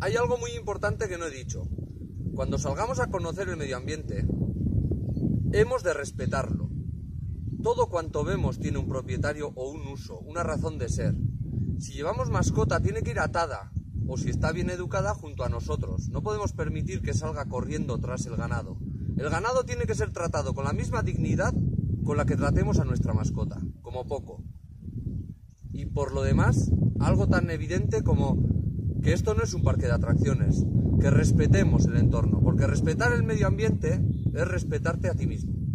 hay algo muy importante que no he dicho. Cuando salgamos a conocer el medio ambiente, hemos de respetarlo. Todo cuanto vemos tiene un propietario o un uso, una razón de ser. Si llevamos mascota, tiene que ir atada, o si está bien educada, junto a nosotros. No podemos permitir que salga corriendo tras el ganado. El ganado tiene que ser tratado con la misma dignidad con la que tratemos a nuestra mascota, como poco. Y por lo demás, algo tan evidente como que esto no es un parque de atracciones, que respetemos el entorno, porque respetar el medio ambiente es respetarte a ti mismo.